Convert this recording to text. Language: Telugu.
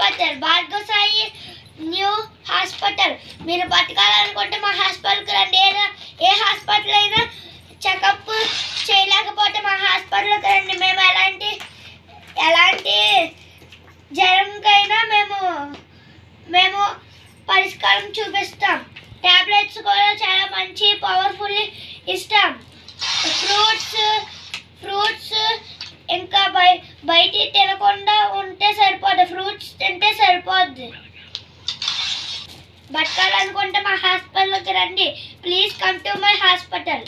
Hospital Bhargava Sai new hospital. మీరు బతకాలనుకుంటే మా హాస్పిటల్కి రండి. ఏ హాస్పిటల్ అయినా చెకప్ చేయలేకపోతే మా హాస్పిటల్కి రండి. మేము ఎలాంటి ఎలాంటి జ్వరంకైనా మేము మేము పరిష్కారం చూపిస్తాం. టాబ్లెట్స్ కూడా చాలా మంచి పవర్ఫుల్ ఇస్తాం. ఫ్రూట్స్ ఫ్రూట్స్ ఇంకా బయ బయట తినకుండా ఫ్రూట్స్ తింటే సరిపోద్ది. బతకాలనుకుంటే మా హాస్పిటల్కి రండి. Please come to my hospital.